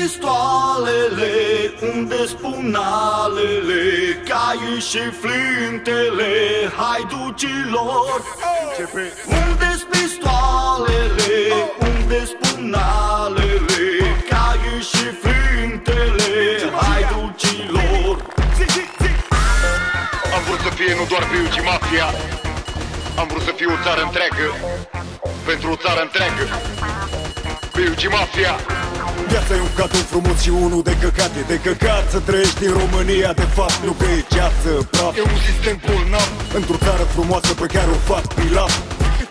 pistoalele, unde spunalele, caii și flintele, haiducilor? unde pistoalele, unde spunalele, caii și flintele, haiducilor? Am vrut să fie nu doar Biu, ci mafia. Am vrut să fie o țară întreagă. Pentru o țară întreagă. Biu, mafia Viața e un cadou frumos și unul de căcat. E de căcat să trăiești în România De fapt nu pe ceață praf. E un sistem bolnav. Într-o țară frumoasă pe care o fac pilaf.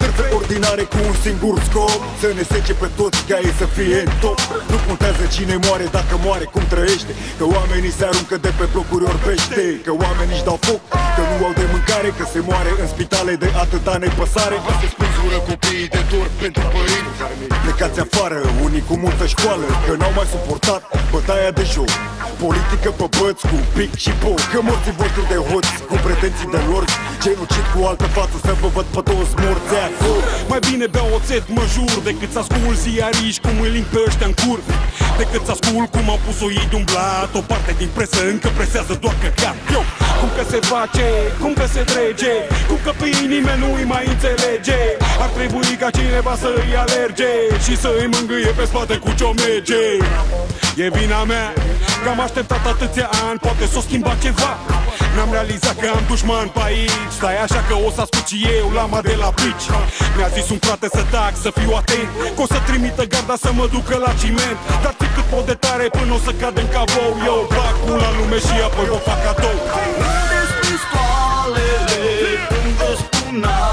Târfe ordinare cu un singur scop. Să ne sece pe toți ca ei să fie top. Nu contează cine moare, dacă moare, cum trăiește. Că oamenii se aruncă de pe blocuri orbește Că oamenii își dau foc, că nu au de mâncare Că se moare în spitale de atâta nepăsare. Se spânzură copiii de dor pentru părinți Plecați afară, unii cu multă școală Că n-au mai suportat bătaia de joc. Politică pe băți cu pic și po Că morții voștri de hoți cu pretenții de lor Genocid cu altă față să vă văd pe toți morți Mai bine beau oțet, mă jur Decât să ascult ziariști cum îi limp pe ăștia în cur. Decât să ascult cum au pus-o ei de umblat O parte din presă încă presează doar căcat. Yo! Cum că se face, cum că se trece Cum că pe nimeni nu-i mai înțelege. Ar trebui ca cineva să îi alerge Și să îi mângâie pe spate cu ciomege E vina mea Că am așteptat atâția ani Poate s-o schimba ceva. N-am realizat că am dușman pe aici. Stai așa că o să ascult și eu lama de la pici. Mi-a zis un frate să tac, să fiu atent Că o să trimită garda să mă ducă la ciment. Dar țip cât pot de tare până o să cad în cavou. Eu bag la lume și apoi vă fac cadou. Unde-s pistoalele, unde spunalele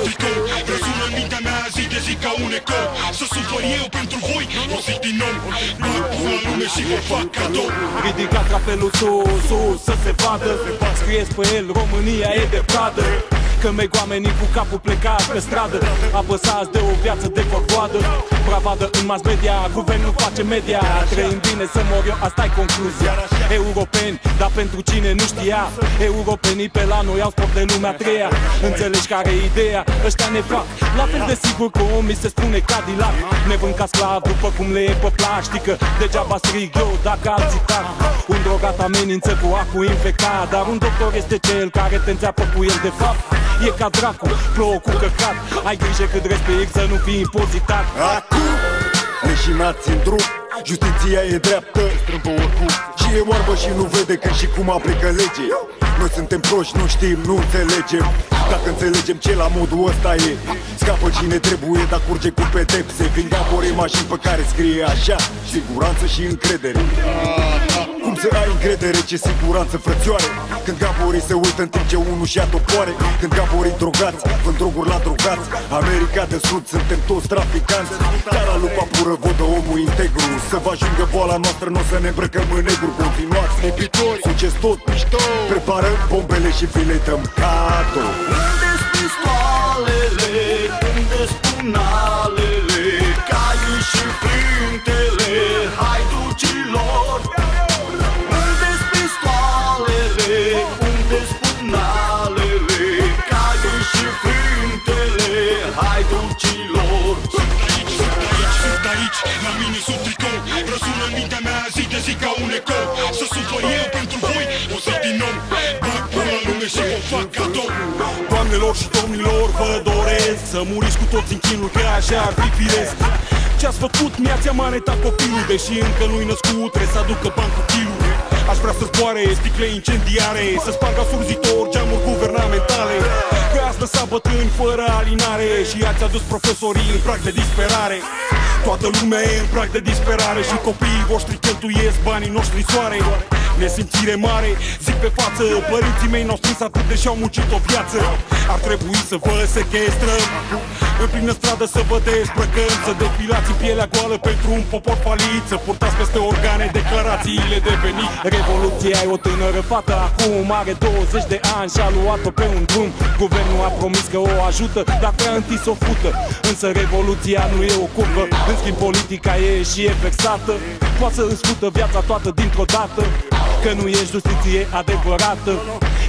la mine sunt tricou Răsună în mintea mea zi de zi ca un ecou. Să sufăr eu pentru voi, o zi din nou. Bag la lume și vă fac cadou. Ridicați drapelul sus, sus, să se vadă. Scrieți pe el, România e de pradă Că merg oamenii cu capul plecat pe stradă. Apăsați de o viață de corvoadă Bravadă în mass media, guvernul face media. Trăim bine să mor eu, asta e concluzia. Europeni, dar pentru cine nu știa? Europenii pe la noi au sport de lumea treia. Înțelegi care e ideea? Ăștia ne fac. La fel de sigur cum mi se spune Cadillac. Ne vând ca sclav după cum le e pe plastică Degeaba strig eu dacă alții tac. Un drogat amenință cu acu infectat Dar un doctor este cel care te înțeapă cu el de fapt E ca dracu, plouă cu căcat. Ai grijă cât respect să nu fii impozitat. Acum, leșinați în drum Justiția e dreaptă, strâmbă oricum. Și e oarbă și nu vede când și cum aplică lege Noi suntem proști, nu știm, nu înțelegem. Dacă înțelegem ce la modul ăsta e. Scapă cine trebuie, dar curge cu pedepse. Vin gabore mașini pe care scrie așa Siguranță și încredere. Cum să ai încredere, ce siguranță frățioare? Când gaborii se uită în timp ce unul și-a topoare. Când gaborii drogați, vând droguri la drogați. America de Sud, suntem toți traficanți. Cara lupa pură, vodă omul integru. Să vă ajungă boala noastră, nu o să ne îmbrăcăm în negru. Continuați, nepitori, succes tot mișto Preparăm bombele și vi le dăm cadou Unde-s pistoalele, unde-s punalele Caii și flintele, haiducilor Unde-s pistoalele, unde-s punalele Caii și flintele, haiducilor Sunt aici, la mine sunt tricou. Răsună în mintea mea zi de zi ca un ecou. Să sufăr eu pentru voi, o zi din Doamnelor și domnilor, vă doresc Să muriți cu toți în chinul, că așa ar fi firesc. Ce-ați făcut, mi-ați amanetat copilul Deși încă nu-i născut, trebuie să aducă bani cu kilul Aș vrea să zboare sticle incendiare Să spargă surzitor geamuri guvernamentale. Că ați lăsat bătrâni fără alinare Și ați adus profesorii în prag de disperare. Toată lumea e în prag de disperare Și copiii voștri cheltuiesc banii noștri soare. Nesimțire mare, zic pe față Părinții mei n-au strâns atât de și-au muncit o viață. Ar trebui să vă sechestrăm În plină stradă să vă dezbrăcăm Să defilați în pielea goală pentru un popor falit Să purtați peste organe declarațiile de venit. Revoluția e o tânără fată Acum are 20 de ani și a luat-o pe un drum. Guvernul a promis că o ajută, dar prea întâi s-o fută. Însă revoluția nu e o curbă În schimb politica e și e vexată. Poate să îți fută viața toată dintr-o dată. Că nu ești justiție adevărată.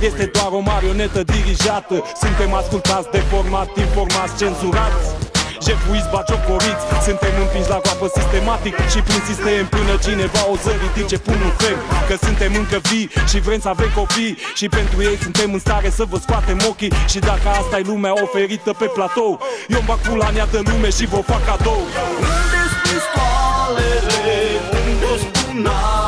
Este doar o marionetă dirijată. Suntem ascultați, deformați, informați, cenzurați Jefuiți, baciocoriți Suntem împinși la groapă sistematic Și prin sistem până cineva o să ridice pumnul ferm Că suntem încă vii și vrem să avem copii Și pentru ei suntem în stare să vă scoatem ochii Și dacă asta e lumea oferită pe platou Eu-mi bag pula în ea de lume și vă fac cadou Unde-s pistoalele? Unde-s punalele?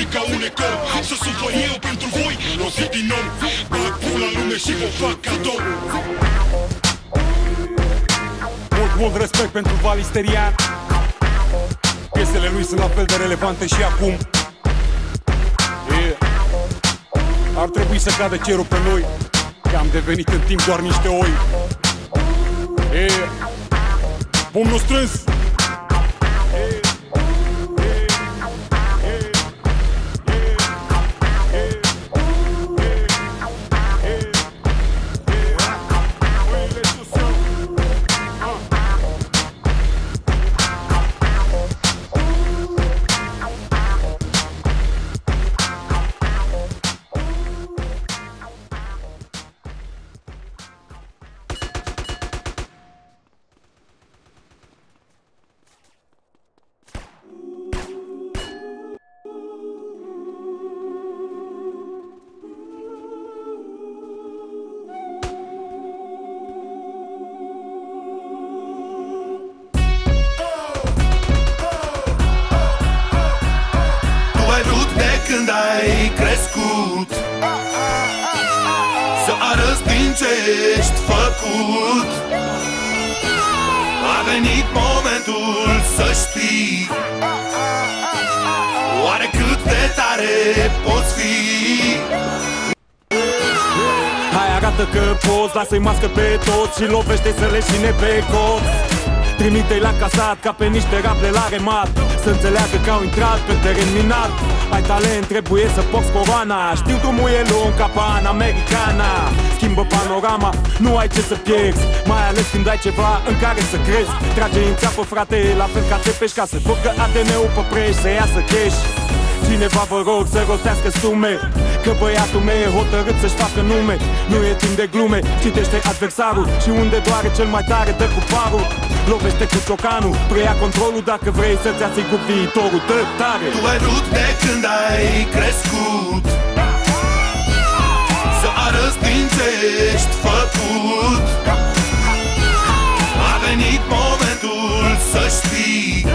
Mea zi de zi ca un ecou Să supăr eu pentru voi, o zi din nou. Bag pula în lume și vă fac cadou. Mult, mult respect pentru Valisterian Piesele lui sunt la fel de relevante și acum. Yeah. Ar trebui să cadă cerul pe noi. Că am devenit în timp doar niște oi. Yeah. Pumnul strâns arăți din ce ești făcut. A venit momentul să știi. Oare cât de tare poți fi? Hai arată că poți, lasă-i mască pe toți Și lovește să le șine pe cot Trimite-i la casat ca pe niște raple la remat. Să înțeleagă că au intrat pe teren minat. Ai talent, trebuie să porți coroana. Știu drumul e lung ca pan americana. Schimbă panorama, nu ai ce să pierzi. Mai ales când ai ceva în care să crezi. Trage în țeapă frate, la fel ca țepești Ca să făcă ADN-ul pe preș, să iasă cash. Cineva vă rog să rostească sume Că băiatul meu e hotărât să-și facă nume. Nu e timp de glume, citește adversarul. Și unde doare cel mai tare, dă cu parul Lovește cu ciocanul, preia controlul Dacă vrei să-ți asiguri viitorul, dă tare. Tu ai vrut de când ai crescut. Să arăți din ce ești făcut. A venit momentul să știi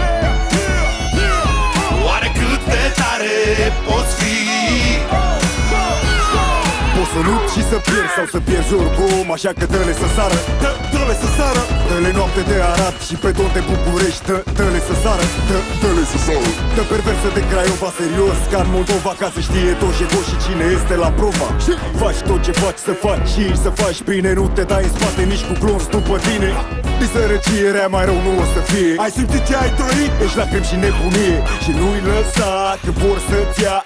să lupt și să pierzi sau să pierzi oricum Așa că dă-le să sară, dă, dă-le să sară. Dă-le noapte de Arad și pe tot de București Dă, dă-le să sară, dă, dă-le să sară. Dă perversă de Craiova serios Ca în Moldova ca să știe tot ce și cine este la prova. Și? Faci tot ce faci să faci și să faci bine Nu te dai în spate nici cu glonț după tine. Din sărăcie rea mai rău nu o să fie. Ai simțit ce ai trăit? Ești lacrimi și nebunie. Și nu-i lăsa că vor să-ți ia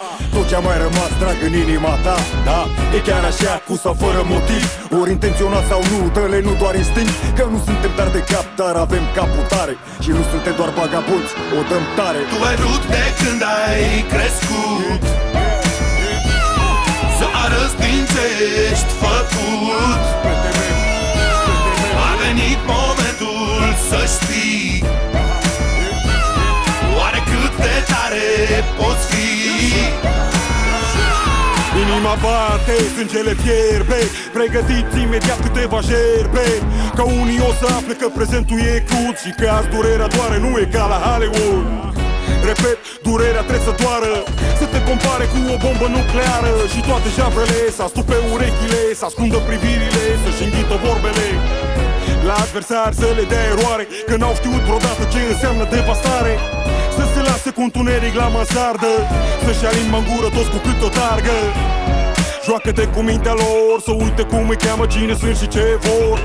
Tot ce a mai rămas drag în inima ta? Da, e chiar așa cu sau fără motiv. Ori intenționat sau nu, dă-le nu doar instinct. Că nu suntem tari de cap, dar avem capul tare. Și nu suntem doar vagabonți, o dăm tare. Tu ai vrut de când ai crescut. Să arăți din ce ești făcut. A venit momentul să știi. Oare cât de tare poți fi Inima Inima bate, sângele fierbe. Pregătiți imediat câteva gerbe Ca unii o să afle că prezentul e crud Și că azi durerea doare, nu e ca la Hollywood. Repet, durerea trebuie să doară. Să te compare cu o bombă nucleară Și toate javrele să astupe urechile Să ascundă privirile, să-și înghită vorbele. La adversari să le dea eroare Că n-au știut vreodată ce înseamnă devastare. Să se lase cu întuneric la mansardă Să-și alimă în gură toți cu cât o targă. Joacă-te cu mintea lor Să uite cum îi cheamă, cine sunt și ce vor